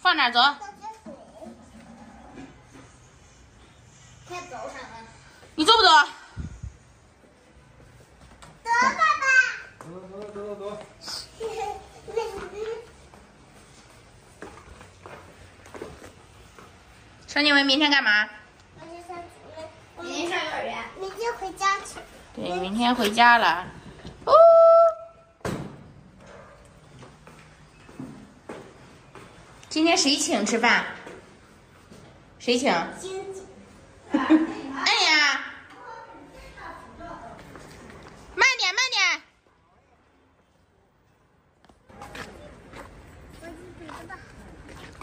放哪儿走。快走上了。你走不走？走，爸爸。走走走走走。说你们明天干嘛？明天上幼儿园。明天回家去。对，明天回家了。今天谁请吃饭？谁请？哎呀！慢点，慢点。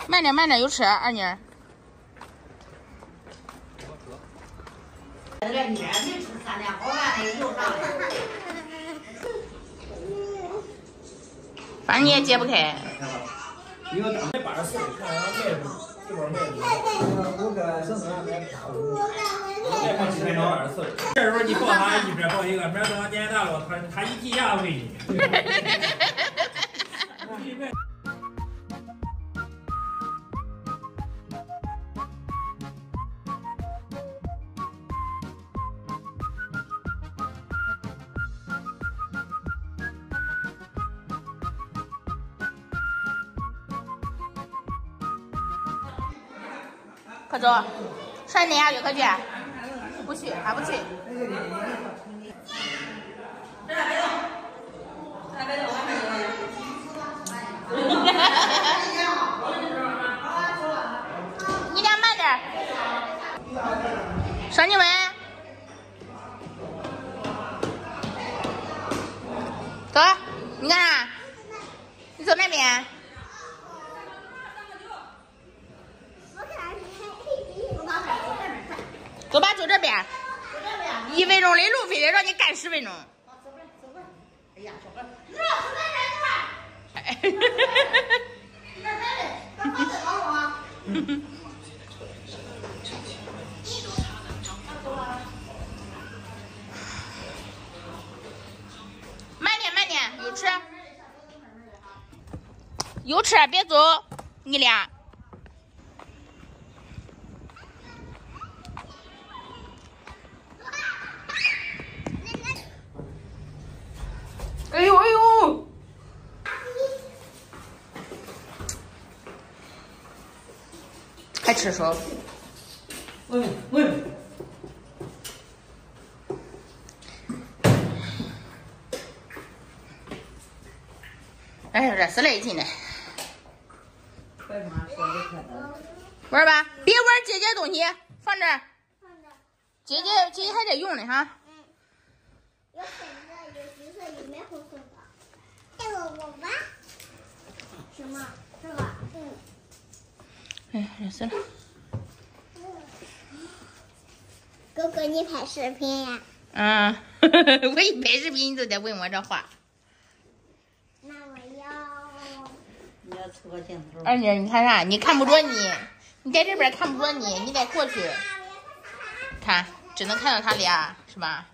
慢点，慢点，有车，二妮儿。这个年没吃三天好饭的有啥的？反正你也解不开。看俺卖这边卖的，五个生生卖大五，卖放几分钟二十四。这时候你抱他一边抱一个，明儿等他年纪大了，他他一记牙喂你。快走，上你哪下去？快去！不去，还不去。你俩慢点。双静文，走，你干啥？你走那边。走吧，走这边。一分钟的路，非得让你干十分钟。哎呀，小孩，热，出来人快！哎，来来来，刚刚在忙啊。慢点，慢点，有车。有车，别走，你俩。还吃手？喂喂。哎，热死了，一进来。快妈说的。玩吧，别玩姐姐东西，放这儿。姐姐姐姐还得用呢哈。嗯。有粉的，有橘色，有玫红色的。这个我玩。什么？这个？嗯。哎，热死了。哥哥，你拍视频呀？嗯，我一拍视频你就得问我这话。那我要。你要出个镜头。二妮，你看啥？你看不着你，你在这边看不着你，你得过去。看，只能看到他俩，是吧？